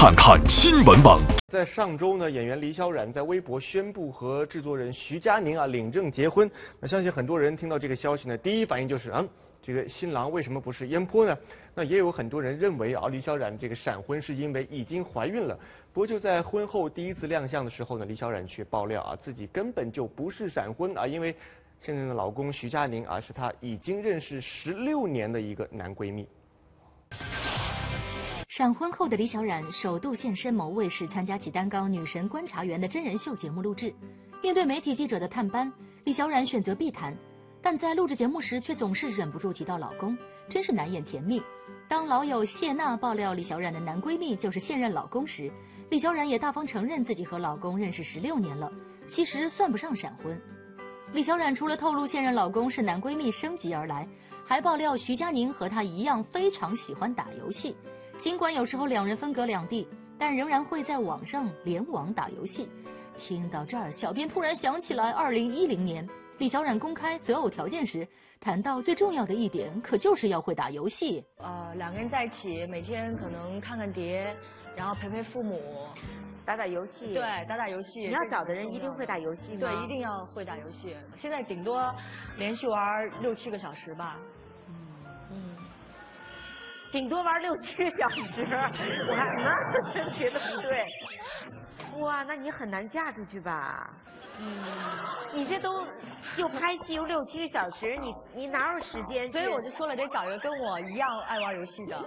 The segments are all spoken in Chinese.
看看新闻网。在上周呢，演员李小冉在微博宣布和制作人徐佳宁啊领证结婚。那相信很多人听到这个消息呢，第一反应就是嗯，这个新郎为什么不是烟波呢？那也有很多人认为啊，李小冉这个闪婚是因为已经怀孕了。不过就在婚后第一次亮相的时候呢，李小冉却爆料啊，自己根本就不是闪婚啊，因为现在的老公徐佳宁啊，是她已经认识十六年的一个男闺蜜。闪婚后的李小冉首度现身某卫视参加其担纲女神观察员的真人秀节目录制。面对媒体记者的探班，李小冉选择避谈，但在录制节目时却总是忍不住提到老公，真是难掩甜蜜。当老友谢娜爆料李小冉的男闺蜜就是现任老公时，李小冉也大方承认自己和老公认识十六年了，其实算不上闪婚。李小冉除了透露现任老公是男闺蜜升级而来，还爆料徐佳宁和她一样非常喜欢打游戏。尽管有时候两人分隔两地，但仍然会在网上联网打游戏。听到这儿，小编突然想起来，二零一零年李小冉公开择偶条件时，谈到最重要的一点，可就是要会打游戏。呃，两个人在一起，每天可能看看碟，然后陪陪父母，打打游戏。对，打打游戏。你要找的人一定会打游戏吗？对，一定要会打游戏。现在顶多连续玩六七个小时吧。顶多玩六七个小时，我还那真觉得不对。哇，那你很难嫁出去吧？嗯，你这都又拍戏又六七个小时，你你哪有时间？所以我就说了，得找一个跟我一样爱玩游戏的。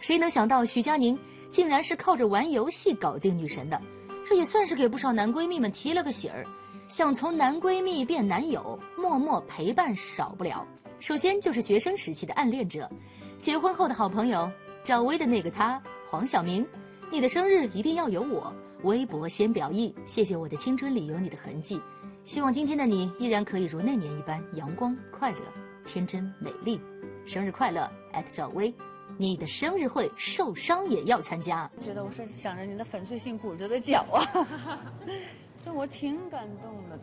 谁能想到徐佳宁竟然是靠着玩游戏搞定女神的？这也算是给不少男闺蜜们提了个醒儿。想从男闺蜜变男友，默默陪伴少不了。首先就是学生时期的暗恋者。结婚后的好朋友赵薇的那个他黄晓明，你的生日一定要有我。微博先表意，谢谢我的青春里有你的痕迹。希望今天的你依然可以如那年一般阳光、快乐、天真、美丽。生日快乐，艾特赵薇。你的生日会受伤也要参加。觉得我是想着你的粉碎性骨折的脚啊，就我挺感动的，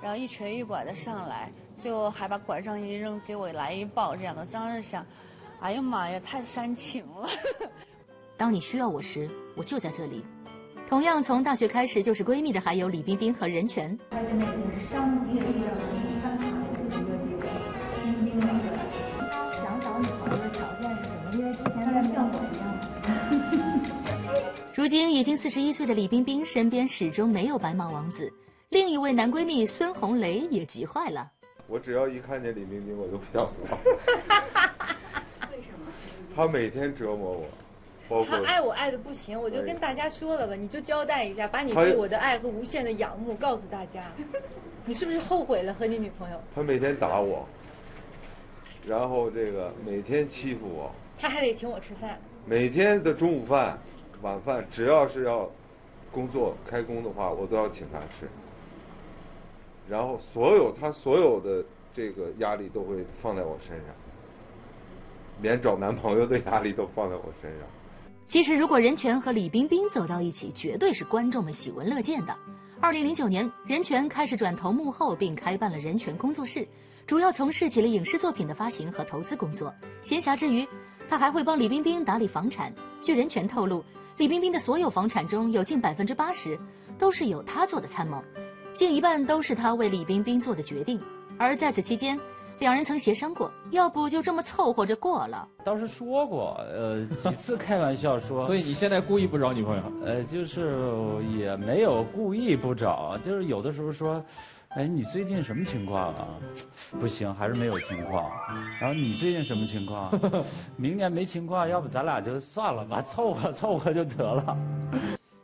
然后一瘸一拐的上来，最后还把拐杖一扔，给我来一抱，这样的。当时想。哎呀妈呀，太煽情了！当你需要我时，我就在这里。同样从大学开始就是闺蜜的，还有李冰冰和任泉。想找女朋友的条件是什么？因为之前在像我一样。如今已经四十一岁的李冰冰身边始终没有白马王子，另一位男闺蜜孙红雷也急坏了。我只要一看见李冰冰，我就不想活。他每天折磨我，他爱我爱的不行，我就跟大家说了吧，你就交代一下，把你对我的爱和无限的仰慕告诉大家。你是不是后悔了和你女朋友？他每天打我，然后这个每天欺负我。他还得请我吃饭。每天的中午饭、晚饭，只要是要工作开工的话，我都要请他吃。然后所有他所有的这个压力都会放在我身上。连找男朋友的压力都放在我身上。其实，如果任泉和李冰冰走到一起，绝对是观众们喜闻乐见的。二零零九年，任泉开始转投幕后，并开办了任泉工作室，主要从事起了影视作品的发行和投资工作。闲暇之余，他还会帮李冰冰打理房产。据任泉透露，李冰冰的所有房产中有近百分之八十都是由他做的参谋，近一半都是他为李冰冰做的决定。而在此期间，两人曾协商过，要不就这么凑合着过了。当时说过，呃，几次开玩笑说。所以你现在故意不找女朋友？呃，就是也没有故意不找，就是有的时候说，哎，你最近什么情况啊？不行，还是没有情况。然后你最近什么情况？明年没情况，要不咱俩就算了吧，凑合凑合就得了。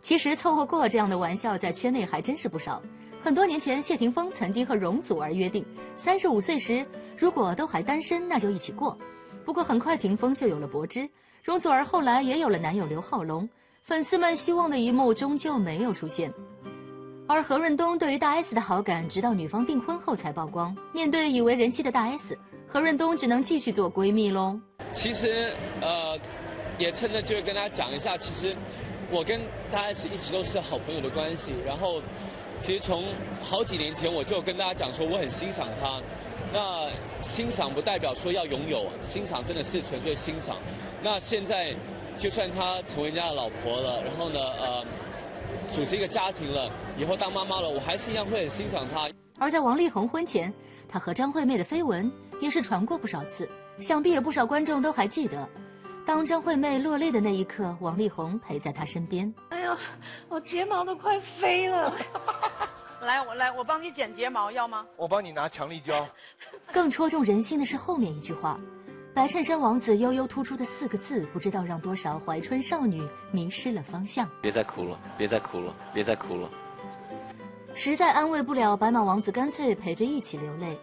其实凑合过这样的玩笑，在圈内还真是不少。很多年前，谢霆锋曾经和容祖儿约定，三十五岁时如果都还单身，那就一起过。不过很快，霆锋就有了柏芝，容祖儿后来也有了男友刘浩龙，粉丝们希望的一幕终究没有出现。而何润东对于大 S 的好感，直到女方订婚后才曝光。面对已为人妻的大 S，何润东只能继续做闺蜜喽。其实，呃，也趁着机会跟大家讲一下，其实我跟大 S 一直都是好朋友的关系，然后。其实从好几年前我就跟大家讲说我很欣赏他，那欣赏不代表说要拥有，欣赏真的是纯粹欣赏。那现在就算她成为人家的老婆了，然后呢，呃，组织一个家庭了，以后当妈妈了，我还是一样会很欣赏她。而在王力宏婚前，他和张惠妹的绯闻也是传过不少次，想必有不少观众都还记得。当张惠妹落泪的那一刻，王力宏陪在她身边。哎呀，我睫毛都快飞了。来，我来，我帮你剪睫毛，要吗？我帮你拿强力胶。更戳中人心的是后面一句话，白衬衫王子悠悠突出的四个字，不知道让多少怀春少女迷失了方向。别再哭了，别再哭了，别再哭了。实在安慰不了白马王子，干脆陪着一起流泪。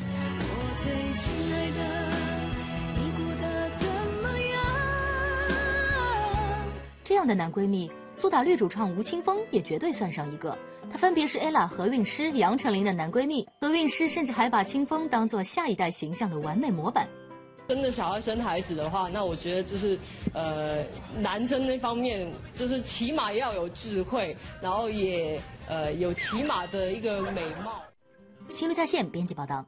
我最亲爱的，你过得怎么样这样的男闺蜜，苏打绿主唱吴青峰也绝对算上一个。他分别是 ella 和韵诗、杨丞琳的男闺蜜。何韵诗甚至还把清风当做下一代形象的完美模板。真的想要生孩子的话，那我觉得就是，呃，男生那方面就是起码要有智慧，然后也呃有起码的一个美貌。新闻在线编辑报道。